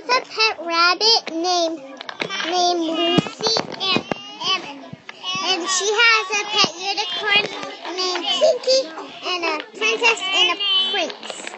has a pet rabbit named named Lucy and Ebony. And she has a pet unicorn named Pinky and a princess and a prince.